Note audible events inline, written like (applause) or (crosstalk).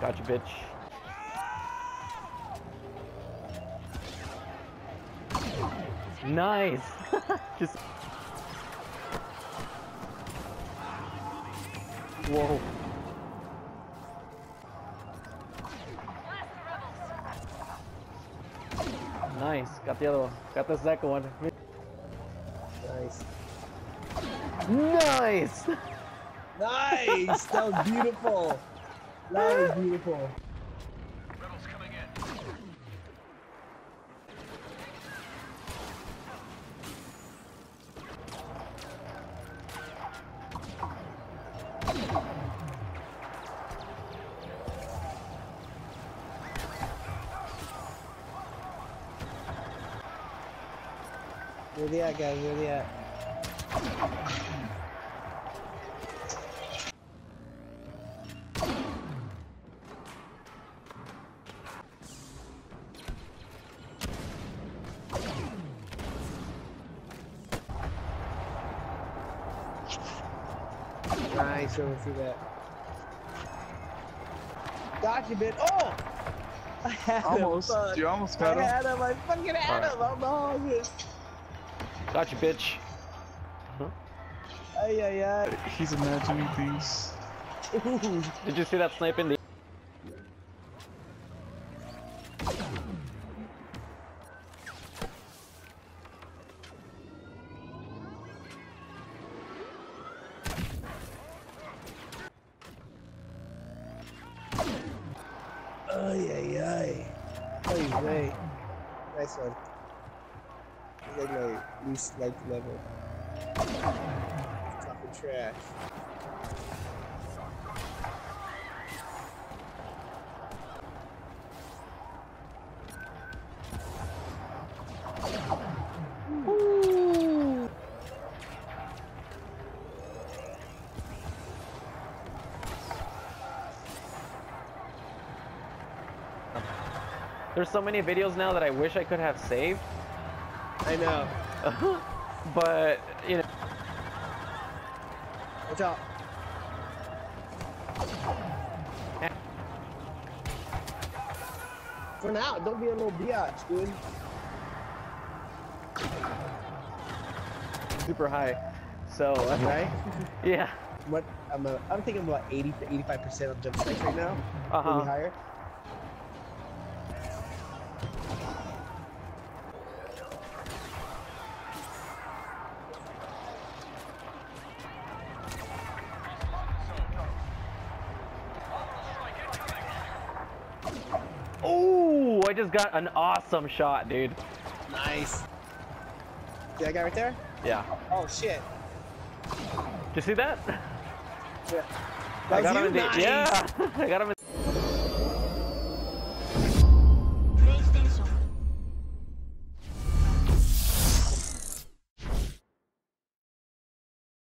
Gotcha, bitch. Nice. (laughs) Just. Whoa. Nice. Got the other one. Got the second one. Nice. Nice. (laughs) Nice! That was beautiful. That was beautiful. Rebels coming in. Where they at, guys? Where they at? Nice, over through that. Gotcha, bit. Oh! (laughs) I had him, Almost. fuck. You almost I got him. had him. I fucking had Alright. him. I'm on it. Gotcha, bitch. Ay, ay, ay. He's imagining things. (laughs) Did you see that snipe in the? Ay, ay, ay. Nice one. It's like my least liked level. Talking trash. There's so many videos now that I wish I could have saved, I know. (laughs) but you know. Watch out. For now, don't be a little biatch, dude. super high. So Right? (laughs) yeah. What? I'm, a, I'm thinking about 80 to 85 percent of jump strikes right now. Uh huh. higher. Oh, I just got an awesome shot, dude. Nice. See that guy right there? Yeah. Oh shit. Did you see that? Yeah. I got him you? in the Nice. yeah. (laughs) I got him